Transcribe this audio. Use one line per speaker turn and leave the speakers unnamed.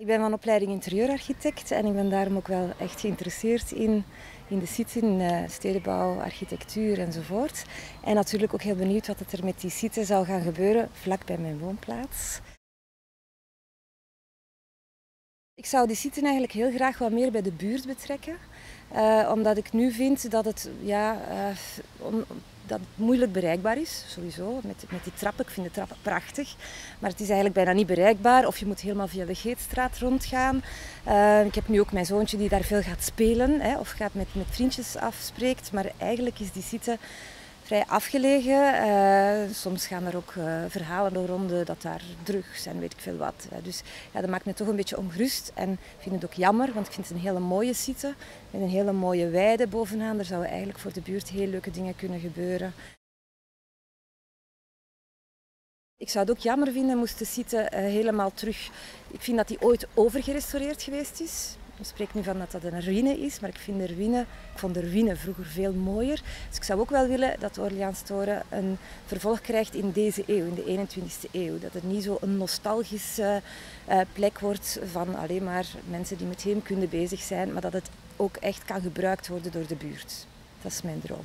Ik ben van opleiding interieurarchitect en ik ben daarom ook wel echt geïnteresseerd in, in de site, in uh, stedenbouw, architectuur enzovoort. En natuurlijk ook heel benieuwd wat er met die site zou gaan gebeuren vlak bij mijn woonplaats. Ik zou die site eigenlijk heel graag wat meer bij de buurt betrekken. Uh, omdat ik nu vind dat het ja, om, dat het moeilijk bereikbaar is, sowieso, met, met die trappen. Ik vind de trappen prachtig, maar het is eigenlijk bijna niet bereikbaar. Of je moet helemaal via de Geetstraat rondgaan. Uh, ik heb nu ook mijn zoontje die daar veel gaat spelen, hè, of gaat met, met vriendjes afspreekt. Maar eigenlijk is die site vrij afgelegen. Uh, soms gaan er ook uh, verhalen door ronde dat daar drugs en weet ik veel wat. Dus ja, dat maakt me toch een beetje ongerust en ik vind het ook jammer, want ik vind het een hele mooie site met een hele mooie weide bovenaan. Er zouden eigenlijk voor de buurt heel leuke dingen kunnen gebeuren. Ik zou het ook jammer vinden moest de site helemaal terug... Ik vind dat die ooit overgerestaureerd geweest is. Ik spreek nu van dat dat een ruïne is, maar ik vind de ruïne, ik vond de ruïne vroeger veel mooier. Dus ik zou ook wel willen dat de Orleanstoren een vervolg krijgt in deze eeuw, in de 21ste eeuw. Dat het niet zo een nostalgische uh, plek wordt van alleen maar mensen die met heemkunde bezig zijn, maar dat het ook echt kan gebruikt worden door de buurt. Dat is mijn droom.